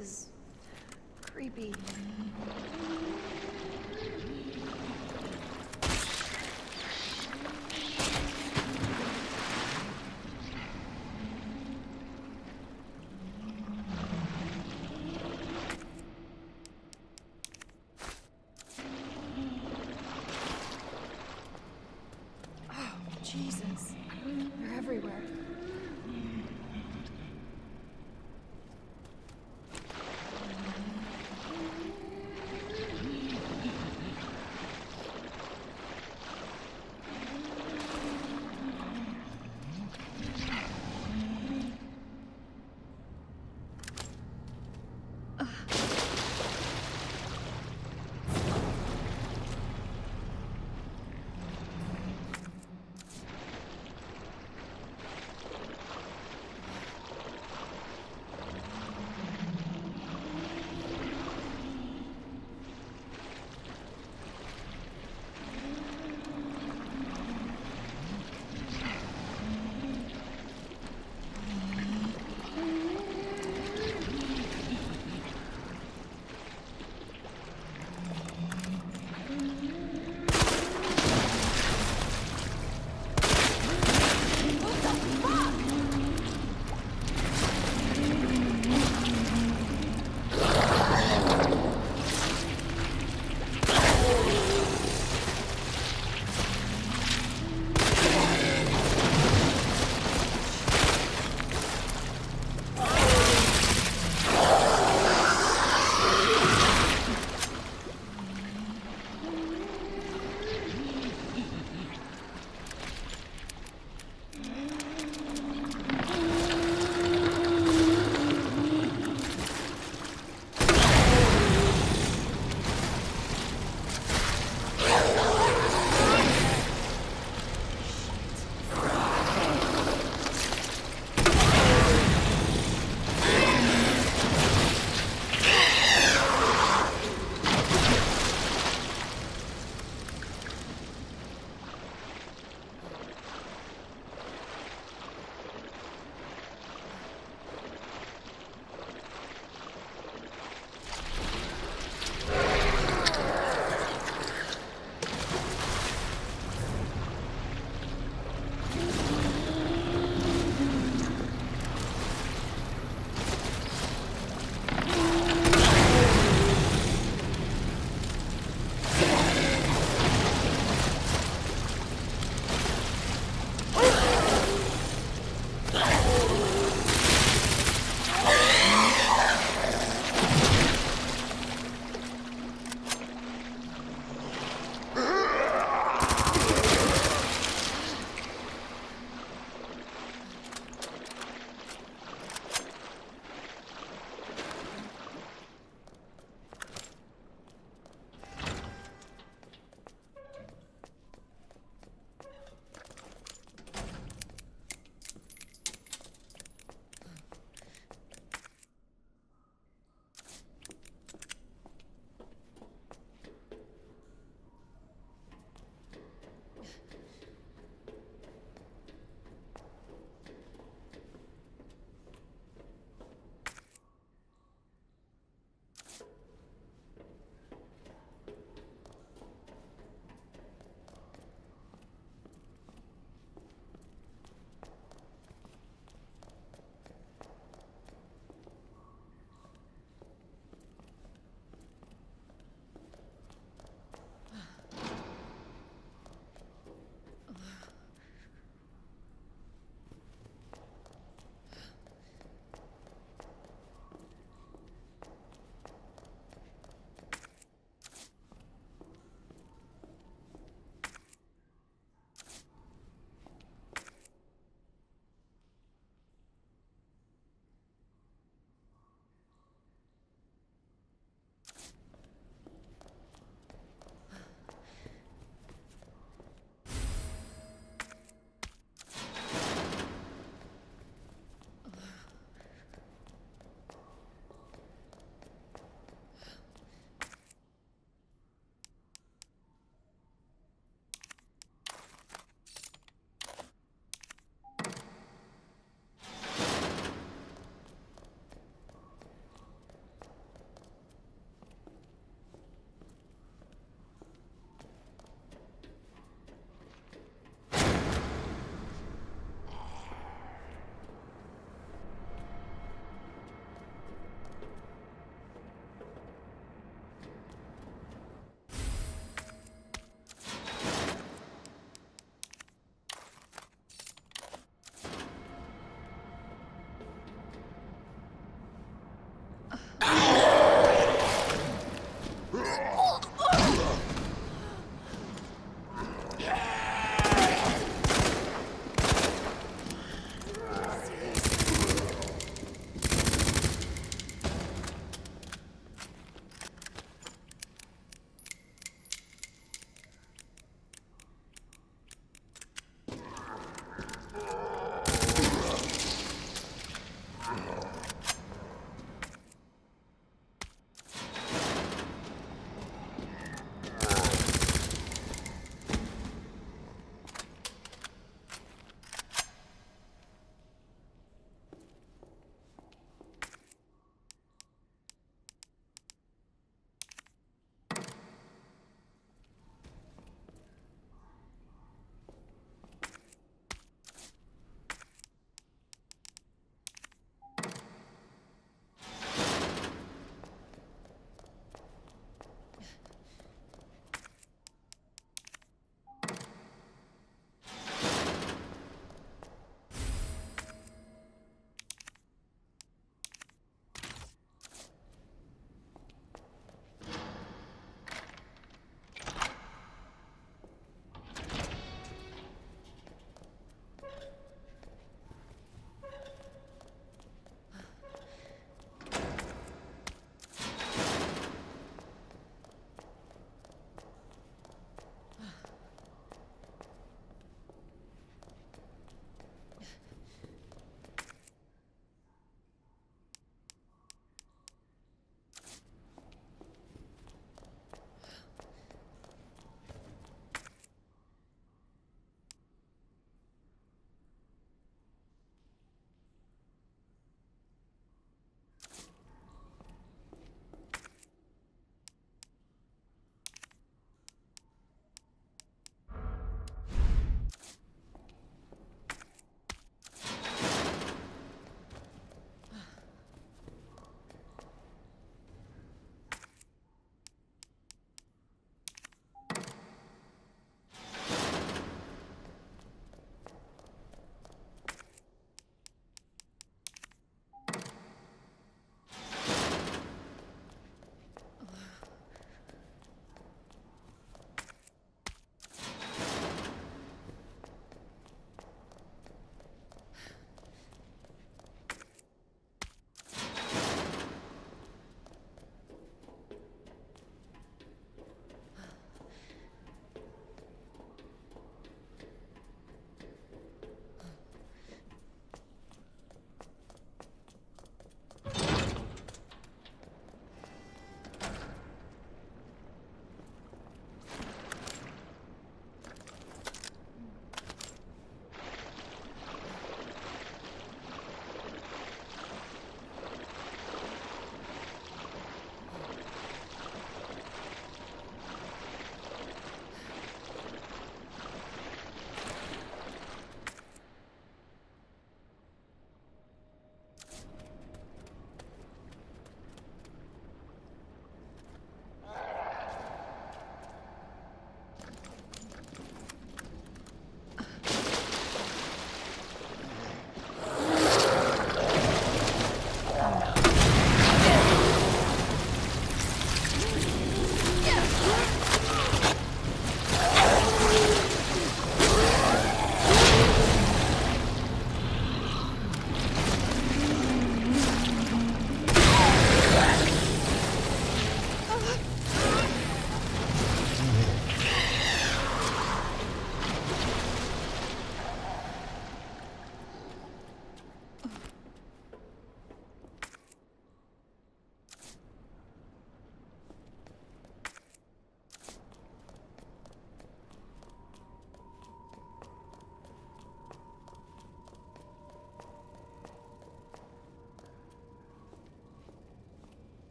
is creepy.